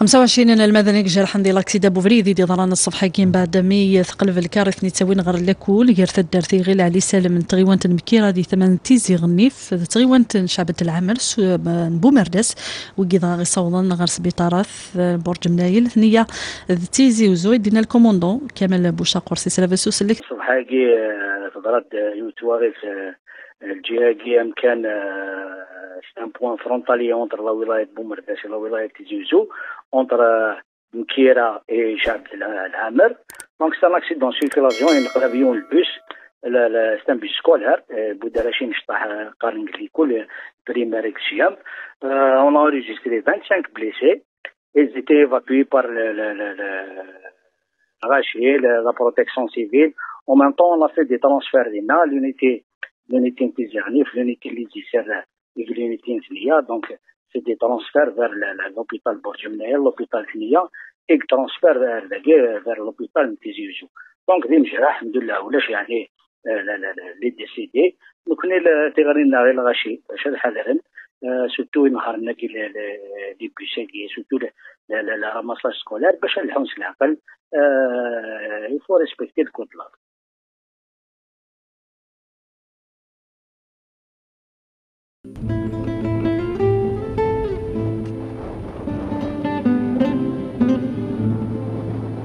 25 المدني جرح دي لاكسيدا بوفريدي دي ضران الصفحة كين بعد مي ثقلب الكارث نتسوين غير لكول غير تدرتي غير علي سالم تغيوان تنمكيرا دي ثمان تيزي غنيف تغيوان شعبة العمل بومردس وكيضا غي صوضا غير سبيطارات برج منايل ثنية تيزي وزويد دينا الكوموندون كامل بوشا قرسي سلافسوس اللي الصفحة كي تضرد يوتواري الجهة كي c'est un point frontalier entre la wilaya de Boumerdès et la wilaya de Tizouzou, entre euh, Mkira et Jab Hammer. Donc c'est un accident circulation et nous avions le bus. C'est un bus scolaire, Boudarachi Nchtaha euh, Karnglikul, euh, primaire Xiam. On a enregistré 25 blessés. Ils étaient évacués par la protection civile. En même temps, on a fait des transferts d'ENA, l'unité l'unité Ntizernif, l'unité Lizisser الكلينيكين ثنيا دونك سي دي ترونسفير فير لوبيتال بورجمنايا لوبيتال ثنيا ايك ترونسفير فير فير لوبيتال تيزيوزو دونك دي مجراح الحمد لله ولاش يعني لي ديسيدي نكون تيغرينا غير الغاشي باش الحذرن سوتو نهارنا كي لي بيساكي سوتو لا راماساج سكولار باش نلحونس العقل يفو ريسبكتي الكود لاك